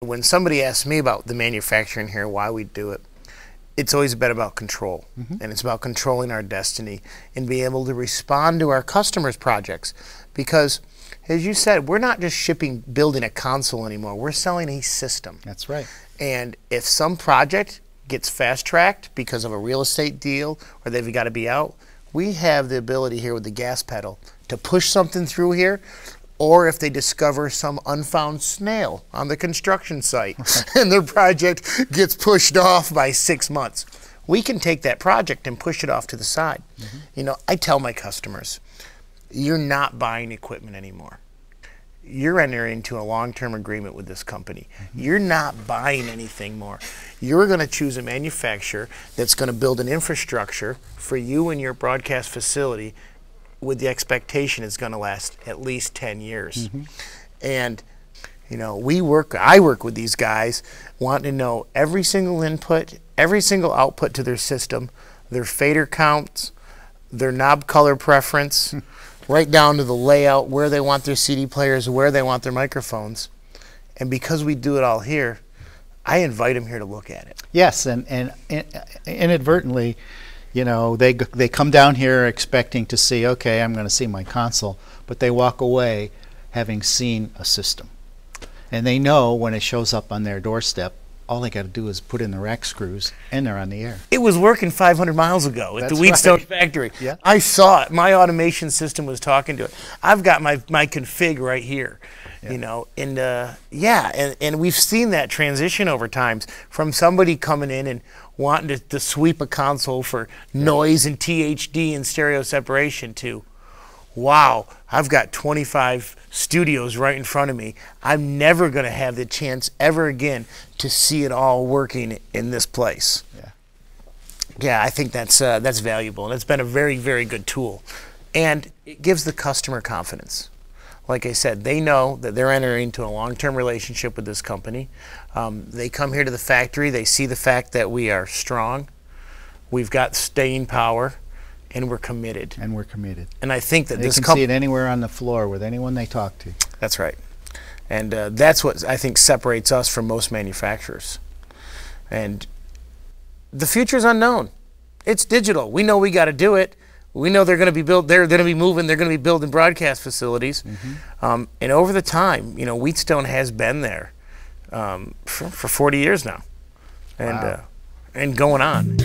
When somebody asks me about the manufacturing here, why we do it, it's always been about control. Mm-hmm. And it's about controlling our destiny and being able to respond to our customers' projects. Because, as you said, we're not just shipping, building a console anymore. We're selling a system. That's right. And if some project gets fast tracked because of a real estate deal or they've got to be out, we have the ability here with the gas pedal to push something through here or if they discover some unfound snail on the construction site and their project gets pushed off by six months. We can take that project and push it off to the side. Mm-hmm. You know, I tell my customers, you're not buying equipment anymore. You're entering into a long term agreement with this company. Mm-hmm. You're not buying anything more. You're going to choose a manufacturer that's going to build an infrastructure for you and your broadcast facility with the expectation it's going to last at least 10 years. Mm-hmm. And you know, we work I work with these guys wanting to know every single input, every single output to their system, their fader counts, their knob color preference, right down to the layout, where they want their CD players, where they want their microphones. And because we do it all here, I invite them here to look at it. Yes, and, and, and inadvertently, you know, they they come down here expecting to see, okay, I'm going to see my console, but they walk away having seen a system, and they know when it shows up on their doorstep, all they got to do is put in the rack screws, and they're on the air. It was working 500 miles ago at That's the Wheatstone right. factory. Yeah. I saw it. My automation system was talking to it. I've got my my config right here. Yeah. You know, and uh, yeah, and, and we've seen that transition over times from somebody coming in and wanting to, to sweep a console for noise and THD and stereo separation to, wow, I've got 25 studios right in front of me. I'm never going to have the chance ever again to see it all working in this place. Yeah. Yeah, I think that's uh, that's valuable, and it's been a very, very good tool, and it gives the customer confidence like I said, they know that they're entering into a long-term relationship with this company. Um, they come here to the factory. They see the fact that we are strong, we've got staying power, and we're committed. And we're committed. And I think that they this can see it anywhere on the floor with anyone they talk to. That's right, and uh, that's what I think separates us from most manufacturers. And the future is unknown. It's digital. We know we got to do it we know they're going to be built. They're going to be moving. They're going to be building broadcast facilities, mm-hmm. um, and over the time, you know, Wheatstone has been there um, for, for 40 years now, and wow. uh, and going on.